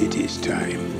It is time.